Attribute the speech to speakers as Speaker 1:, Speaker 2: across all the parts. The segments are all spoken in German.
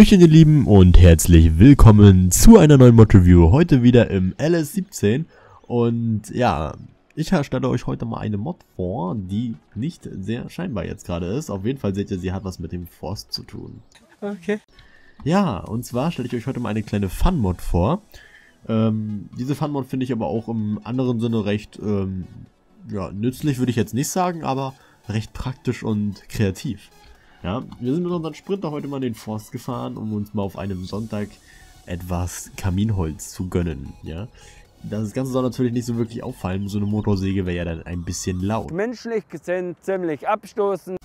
Speaker 1: Hallöchen ihr Lieben und herzlich willkommen zu einer neuen Mod-Review. Heute wieder im LS17 und ja, ich stelle euch heute mal eine Mod vor, die nicht sehr scheinbar jetzt gerade ist. Auf jeden Fall seht ihr, sie hat was mit dem Forst zu tun.
Speaker 2: Okay.
Speaker 1: Ja, und zwar stelle ich euch heute mal eine kleine Fun-Mod vor. Ähm, diese Fun-Mod finde ich aber auch im anderen Sinne recht ähm, ja, nützlich, würde ich jetzt nicht sagen, aber recht praktisch und kreativ. Ja, wir sind mit unserem Sprinter heute mal in den Forst gefahren, um uns mal auf einem Sonntag etwas Kaminholz zu gönnen, ja. Das Ganze soll natürlich nicht so wirklich auffallen, so eine Motorsäge wäre ja dann ein bisschen laut.
Speaker 2: Menschlich gesehen ziemlich abstoßend.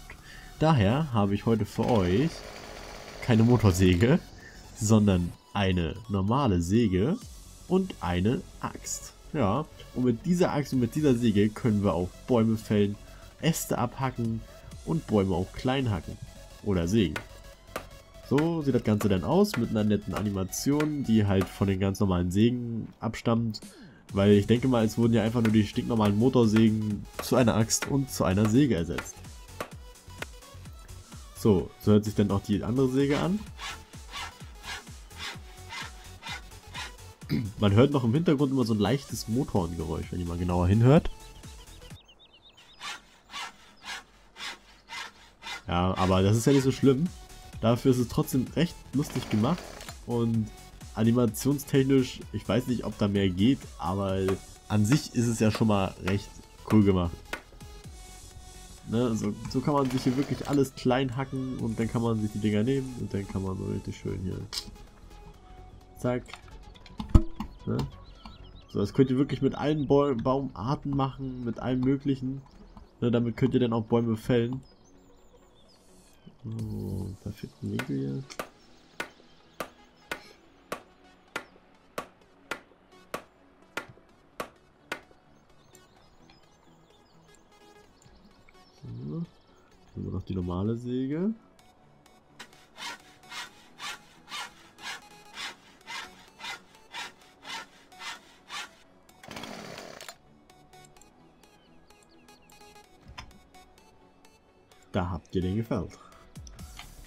Speaker 1: Daher habe ich heute für euch keine Motorsäge, sondern eine normale Säge und eine Axt. Ja, und mit dieser Axt und mit dieser Säge können wir auch Bäume fällen, Äste abhacken und Bäume auch klein hacken oder sägen. So sieht das Ganze dann aus mit einer netten Animation, die halt von den ganz normalen Sägen abstammt. Weil ich denke mal, es wurden ja einfach nur die stinknormalen Motorsägen zu einer Axt und zu einer Säge ersetzt. So, so hört sich dann auch die andere Säge an. Man hört noch im Hintergrund immer so ein leichtes Motorengeräusch, wenn ihr mal genauer hinhört. Ja, aber das ist ja nicht so schlimm. Dafür ist es trotzdem recht lustig gemacht und animationstechnisch, ich weiß nicht, ob da mehr geht, aber an sich ist es ja schon mal recht cool gemacht. Ne, so, so kann man sich hier wirklich alles klein hacken und dann kann man sich die Dinger nehmen und dann kann man so richtig schön hier. Zack. Ne? So, das könnt ihr wirklich mit allen Ba Baumarten machen, mit allen möglichen. Ne, damit könnt ihr dann auch Bäume fällen. So, perfekten Winkel hier. Noch die normale Säge. Da habt ihr den gefällt.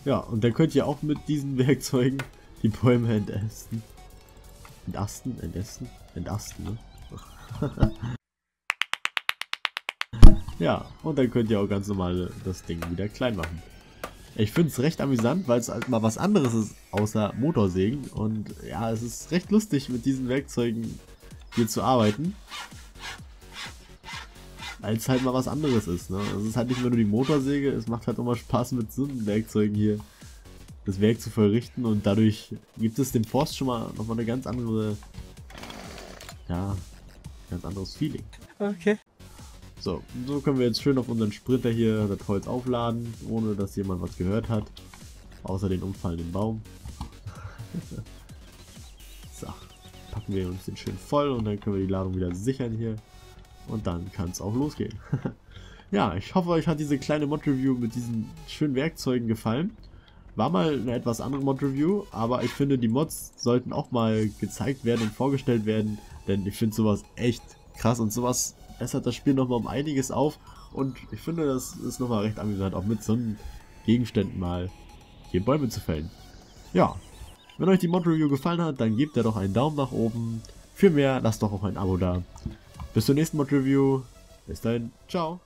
Speaker 1: Ja, und dann könnt ihr auch mit diesen Werkzeugen die Bäume entästen. Entasten? Entästen? Entasten, ne? ja, und dann könnt ihr auch ganz normal das Ding wieder klein machen. Ich finde es recht amüsant, weil es halt mal was anderes ist außer Motorsägen. Und ja, es ist recht lustig mit diesen Werkzeugen hier zu arbeiten. Weil es halt mal was anderes ist, ne? Es ist halt nicht mehr nur die Motorsäge, es macht halt auch mal Spaß mit so Werkzeugen hier das Werk zu verrichten und dadurch gibt es dem Forst schon mal nochmal eine ganz andere, ja, ganz anderes Feeling.
Speaker 2: Okay.
Speaker 1: So, so können wir jetzt schön auf unseren Sprinter hier das Holz aufladen, ohne dass jemand was gehört hat. Außer den umfallenden Baum. so, packen wir uns den schön voll und dann können wir die Ladung wieder sichern hier. Und dann kann es auch losgehen. ja, ich hoffe, euch hat diese kleine Mod-Review mit diesen schönen Werkzeugen gefallen. War mal eine etwas andere Mod-Review, aber ich finde, die Mods sollten auch mal gezeigt werden und vorgestellt werden, denn ich finde sowas echt krass und sowas bessert das Spiel nochmal um einiges auf und ich finde, das ist nochmal recht amüsant, auch mit so einem Gegenständen mal hier Bäume zu fällen. Ja, wenn euch die Mod-Review gefallen hat, dann gebt ihr doch einen Daumen nach oben. Für mehr lasst doch auch ein Abo da. Bis zur nächsten Mod-Review. Bis dahin. Ciao.